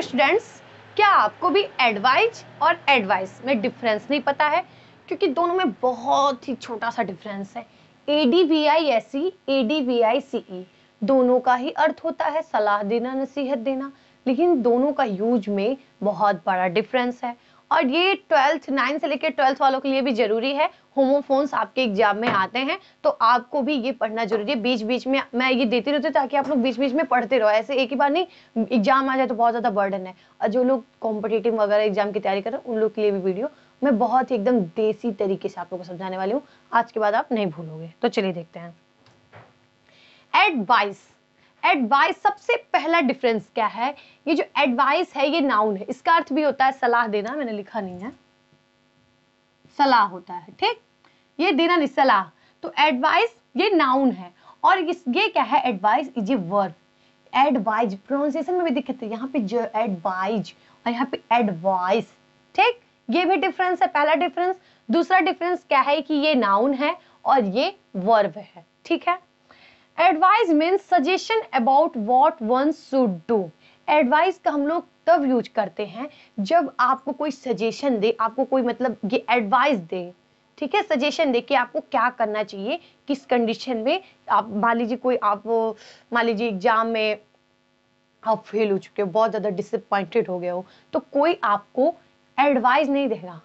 Students क्या आपको भी एडवाइज और एडवाइस में डिफरेंस नहीं पता है? क्योंकि दोनों में बहुत ही छोटा सा डिफरेंस है। A D V I S E A D V I C E दोनों का ही अर्थ होता है सलाह देना, नसीहत देना। लेकिन दोनों का यूज़ में बहुत बड़ा डिफरेंस है। और ये ट्वेल्थ, नाइन्थ से लेकर ट्वेल्थ वालों के लिए भी ज़रूरी है। होमोफोन्स आपके एग्ज़ाम में आते हैं तो आपको भी ये पढ़ना ज़रूरी है। बीच बीच में मैं ये देती रहती हूँ ताकि आप लोग बीच बीच में पढ़ते रहो। ऐसे एक ही बार नहीं, एग्ज़ाम आ जाए तो बहुत ज़्यादा बर्डन है। और जो लोग कॉम्पिटेटिव वगैरह एग्ज़ाम की तैयारी कर रहे हैं, उन लोग के लिए भी वीडियो मैं बहुत ही एकदम देसी तरीके से आप लोग को समझाने वाली हूँ। आज के बाद आप नहीं भूलोगे। तो चलिए देखते हैं। एडवाइस। एडवाइस सबसे पहला डिफरेंस क्या है? ये जो एडवाइस है, ये नाउन है। इसका अर्थ भी होता है सलाह देना, मैंने लिखा नहीं है। सलाह होता है, ठीक? ये देना नहीं, सलाह। तो एडवाइस ये नाउन है। और इस, ये क्या है? Advice is a verb advise pronunciation में भी दिक्कत है यहाँ पे जो एडवाइज और यहाँ पे एडवाइस ठीक? ये भी डिफरेंस है, पहला डिफरेंस दूसरा डिफरेंस क्या है कि ये नाउन है और ये वर्ब है, ठीक है? Advice means suggestion about what one should do advice का हम लोग तब यूज़ करते हैं जब आपको कोई सजेशन दे आपको कोई मतलब ये एडवाइस दे। ठीक है? सजेशन दे कि आपको क्या करना चाहिए किस कंडीशन में आप मान लीजिए कोई आप मान लीजिए एग्ज़ाम में आप फेल हो चुके हो बहुत ज़्यादा डिसअपॉइंटेड हो गए हो तो कोई आपको एडवाइस नहीं देगा।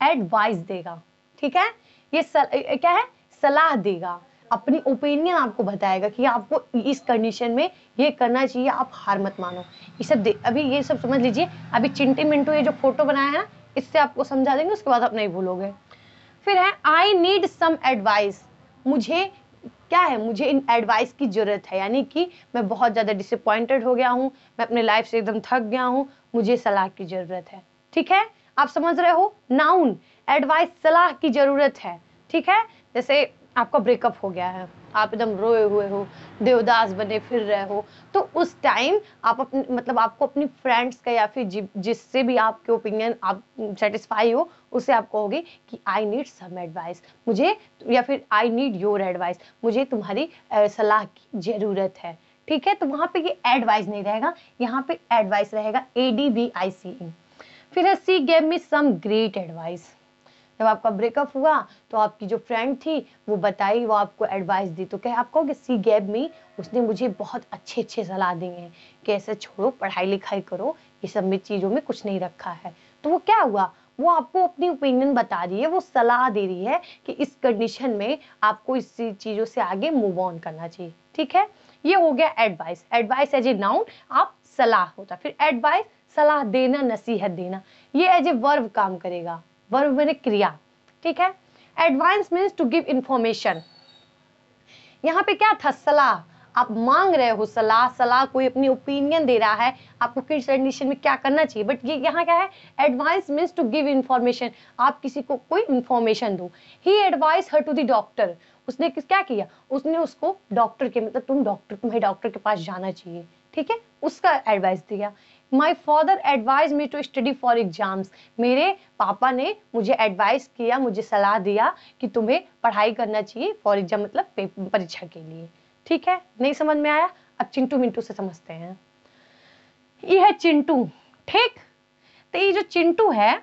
एडवाइस देगा। ठीक है? ये सल, क्या है? सलाह देगा। अपनी ओपिनियन आपको बताएगा कि आपको इस कंडीशन में ये करना चाहिए, आप हार मत मानो। ये सब अभी ये सब समझ लीजिए। अभी चिंटी मिंटू ये जो फ़ोटो बनाया है इससे आपको समझा देंगे, उसके बाद आप नहीं भूलोगे। फिर है आई नीड सम एडवाइस मुझे, क्या है, मुझे इन एडवाइस की ज़रूरत है। यानी कि मैं बहुत ज़्यादा डिसअपॉइंटेड हो गया हूँ, मैं अपने लाइफ से एकदम थक गया हूँ, मुझे सलाह की ज़रूरत है। ठीक है? आप समझ रहे हो? नाउन एडवाइस सलाह की ज़रूरत है। ठीक है? जैसे आपका ब्रेकअप हो गया है। आप एकदम रोए हुए हो, देवदास बने, फिर रहे हो। तो उस टाइम आप अपने मतलब आपको अपनी फ्रेंड्स का या फिर जिससे भी आपके ओपिनियन आप सेटिस्फाई हो उसे आप कहोगे कि आई नीड सम एडवाइस मुझे, या फिर आई नीड योर एडवाइस मुझे तुम्हारी सलाह की ज़रूरत है। ठीक है? तो वहाँ पे ये एडवाइस नहीं रहेगा। यहाँ पे एडवाइस रहेगा A D B I C E फिर है she gave me some great advice जब आपका ब्रेकअप हुआ तो आपकी जो फ्रेंड थी, वो बताई, वो आपको एडवाइस दी। तो क्या आप कहोगे, सी गैब मी, उसने मुझे बहुत अच्छे अच्छे सलाह दी हैं कि ऐसे छोड़ो पढ़ाई लिखाई करो, ये सब में चीज़ों में कुछ नहीं रखा है। तो वो क्या हुआ? वो आपको अपनी ओपिनियन बता रही है, वो सलाह दे रही है कि इस कंडीशन में आपको इस चीज़ों से आगे मूव ऑन करना चाहिए। ठीक है? ये हो गया advice advice as a noun आप सलाह होता। फिर एडवाइस सलाह देना, नसीहत देना। ये एज ए वर्व काम करेगा। वर्ब मैंने क्रिया, ठीक है? Advance means to give information यहाँ पे क्या था? सलाह। आप मांग रहे हो सलाह सलाह कोई अपनी ओपिनियन दे रहा है, आपको किस कंडीशन में क्या करना चाहिए? बट ये यहाँ क्या है? Advice means to give information आप किसी को कोई इंफॉर्मेशन दो। He advice her to the doctor उसने किस, क्या किया? उसने उसको डॉक्टर के मतलब तुम डॉक्टर तुम्हें डॉक्टर के पास जाना चाहिए, ठीक है? उसका एडवाइस दिया। My father advise me to study for exams मेरे पापा ने मुझे एडवाइस किया, मुझे सलाह दिया कि तुम्हें पढ़ाई करना चाहिए फॉर एग्ज़ाम मतलब परीक्षा के लिए। ठीक है? नहीं समझ में आया? अब चिंटू मिंटू से समझते हैं। ये है चिंटू। ठीक? तो ये जो चिंटू है,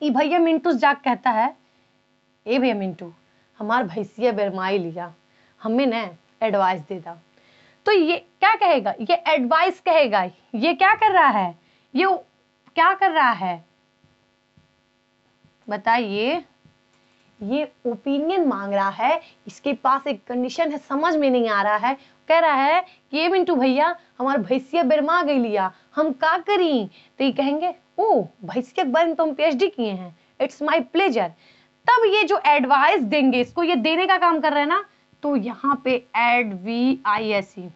ये भैया मिंटू जाग कहता है, ए भैया मिंटू, हमार भैंसिया बेरमाई लिया, हमें न एडवाइस दे दा। तो ये क्या कहेगा? ये एडवाइस कहेगा। ये क्या कर रहा है? ये क्या कर रहा है? बताइए। ये ओपिनियन मांग रहा है। इसके पास एक कंडीशन है, समझ में नहीं आ रहा है। कह रहा है कि, ये मिंटू भैया, हमारे भैंसिया बिरमा गई लिया। हम का करी? तो ये कहेंगे, ओ, भैंसिया के तो हम पीएचडी किए हैं। इट्स माय प्लेजर तब ये जो एडवाइस देंगे, इसको ये देने का काम कर रहे हैं ना? तो यहाँ पे ad V I S E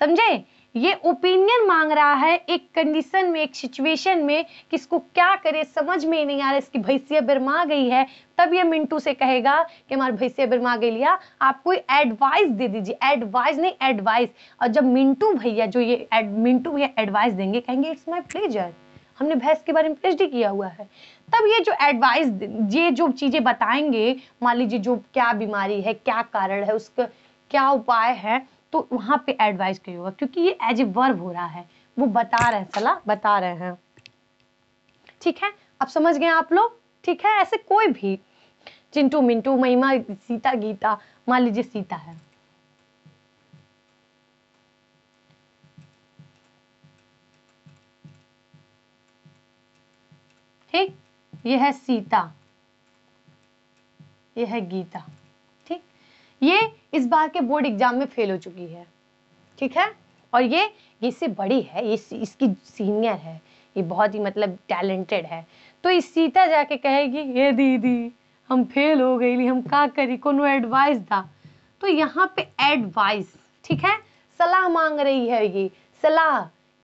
समझे? ये ओपिनियन मांग रहा है, एक कंडीशन में, एक सिचुएशन में किसको क्या करे, समझ में ही नहीं आ रहा इसकी भैंसिया बिरमा गई है। तब ये मिंटू से कहेगा कि हमारे भैंसिया बिरमा गई। लिया, आप कोई एडवाइस दे दीजिए। एडवाइस नहीं एडवाइस और जब मिंटू भैया जो ये मिंटू भैया एडवाइस देंगे, कहेंगे इट्स माई प्लेजर हमने भैंस के बारे में पीएचडी किया हुआ है। तब ये जो एडवाइस ये जो चीज़ें बताएँगे, मान लीजिए जो क्या बीमारी है, क्या कारण है, उसका क्या उपाय है तो वहाँ पे एडवाइस कही होगा, क्योंकि ये एज ए वर्ब हो रहा है। वो बता रहे हैं, सलाह बता रहे हैं। ठीक है? अब समझ गए आप लोग? ठीक है? ऐसे कोई भी चिंटू मिंटू महिमा, सीता गीता, मान लीजिए सीता है। ठीक? ये है सीता। ये है गीता। ठीक? ये इस बार के बोर्ड एग्ज़ाम में फेल हो चुकी है। ठीक है? और ये इससे बड़ी है। ये इसकी सीनियर है। ये बहुत ही मतलब टैलेंटेड है। तो इस सीता जाके कहेगी, ये दीदी, हम फेल हो गई हम का करी? कोनो एडवाइस दा? तो यहाँ पे एडवाइस, ठीक है? सलाह मांग रही है ये। सलाह